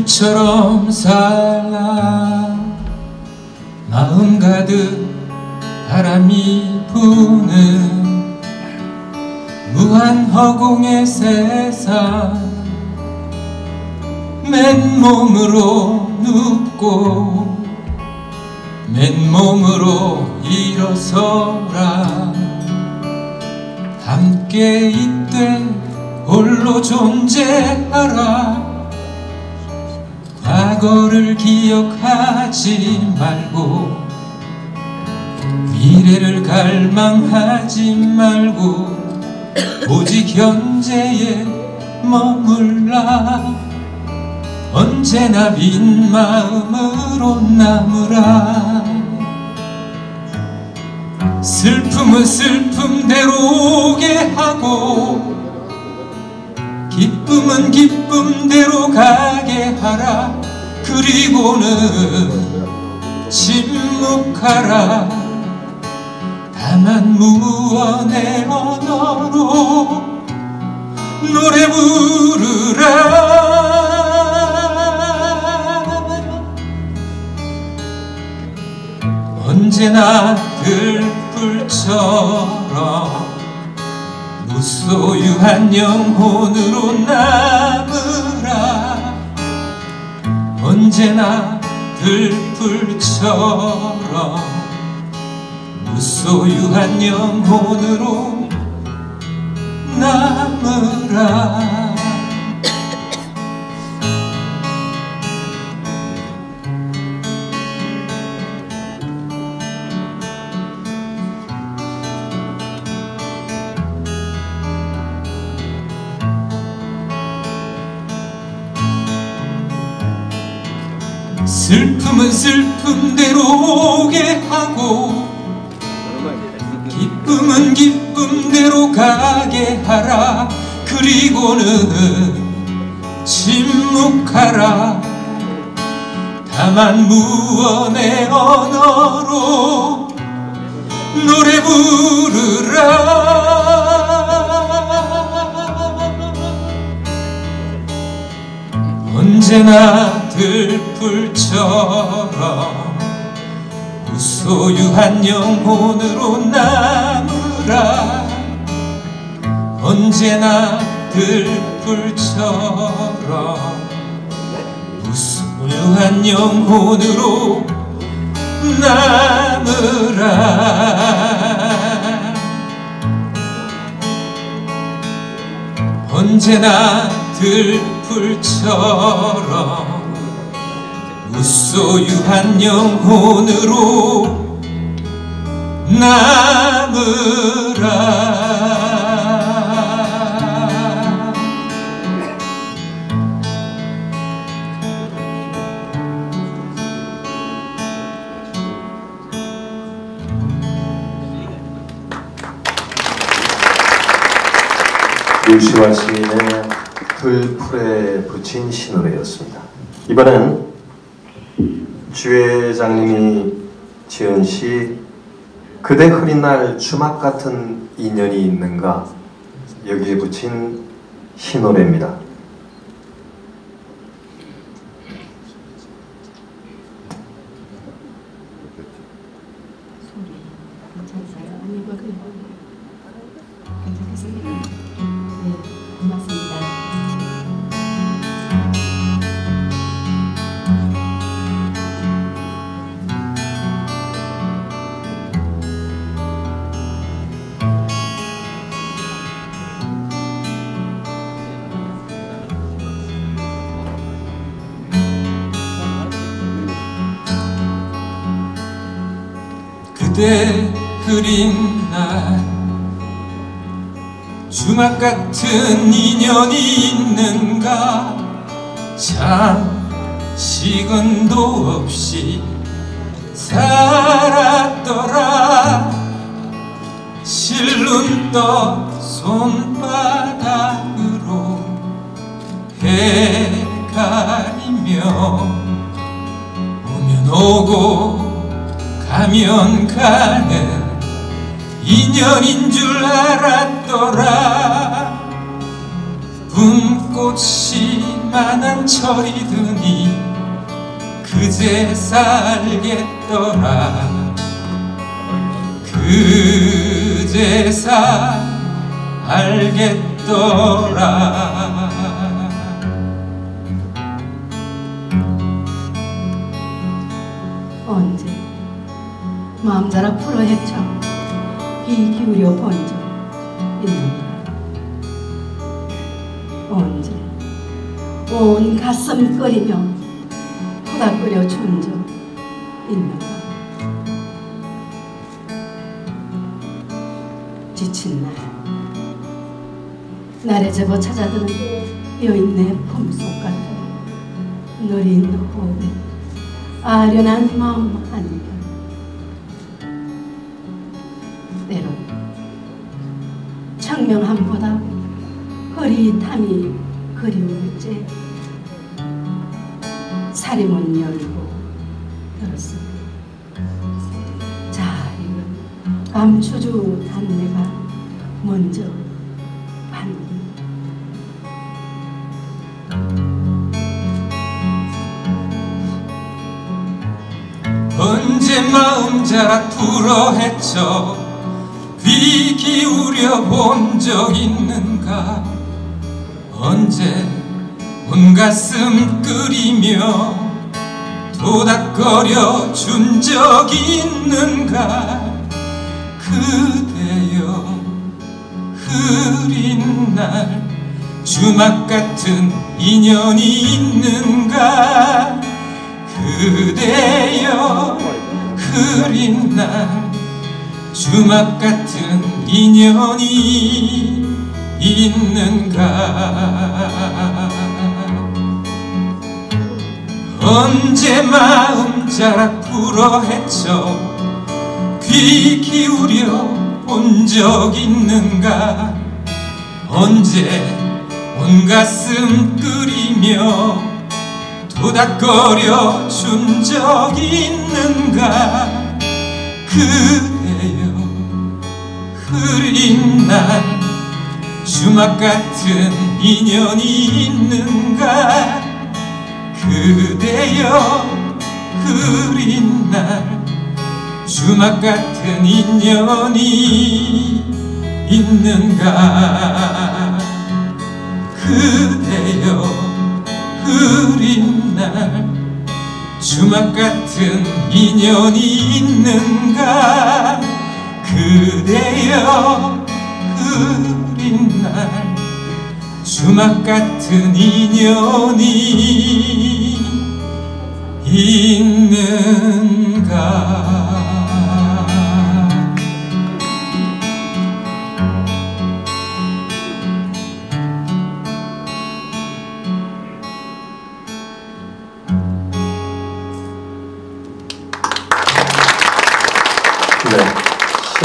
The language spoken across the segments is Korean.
들풀처럼 살아. 마음 가득 바람이 부는 무한 허공의 세상. 맨몸으로 눕고 맨몸으로 일어서라. 함께 있되 홀로 존재하라 과거를 기억하지 말고 미래를 갈망하지 말고 오직 현재에 머물라. 언제나 빈 마음으로 남으라. 슬픔은 슬픔대로 오게 하고 기쁨은 기쁨대로 가게 하라 그리고는 침묵하라. 다만 무언의 언어로 노래 부르라. 언제나 들불처럼 무소유한 영혼으로 남 언제나 들불처럼 무소유한 영혼으로 남으라 슬픔은 슬픔대로 오게 하고 기쁨은 기쁨대로 가게 하라. 그리고는 침묵하라. 다만 무언의 언어로 노래 부르라 언제나 들풀처럼 무소유한 영혼으로 남으라. 언제나 들풀처럼 무소유한 영혼으로 남으라. 언제나 들 풀처럼 무소유한 영혼으로 남으라. 유시와 시인의 들풀에 붙인 신노래였습니다. 이번엔 주회장님이 지은 시 그대 흐린 날 주막 같은 인연이 있는가 여기에 붙인 신노래입니다. 괜찮으세요? 괜찮으세요? 그대 흐린 날 주막 같은 인연이 있는가? 참 시근도 없이 살았더라. 실눈 떠 손바닥으로 해 가리며 오면 오고 가면 가는 인연인 줄 알았더라. 분꽃이 만한 철이 드니 그제 살겠더라. 그제사 알겠더라 마음 자라 풀어 헤쳐 귀 기울여 본 적 있는가 언제? 온 가슴 끓이며 토닥거려 준 적 있는가? 지친 날. 날에 접어 찾아드는 여인의 품속 같은 느린 호흡에 아련한 마음 한 편 때론 청명함보다 흐릿함이 그리울지 사림문 열고 들었습니다. 자 이건 감추주 단내가 먼저 반기 언제 마음 자라 불어 헤쳐 귀 기울여 본 적 있는가? 언제 온 가슴 끓이며 도닥거려 준 적 있는가? 그대여 흐린 날 주막 같은 인연이 있는가? 그대여 흐린 날 주막 같은 인연이 있는가. 언제 마음 자라 불어 헤쳐 귀 기울여 본 적 있는가? 언제 온 가슴 끓이며 도닥거려 준 적 있는가? 그 대여 흐린 날 주막 같은 인연이 있는가? 그대여 흐린 날 주막 같은 인연이 있는가? 그대여 흐린 날 주막 같은 인연이 있는가? 그대여 흐린 날. 주막 같은 인연이 있는가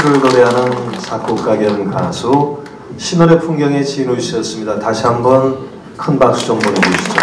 시를 노래하는 작곡가 겸 가수 신월의 풍경의 진우 씨였습니다. 다시 한번 큰 박수 좀 보내주시죠.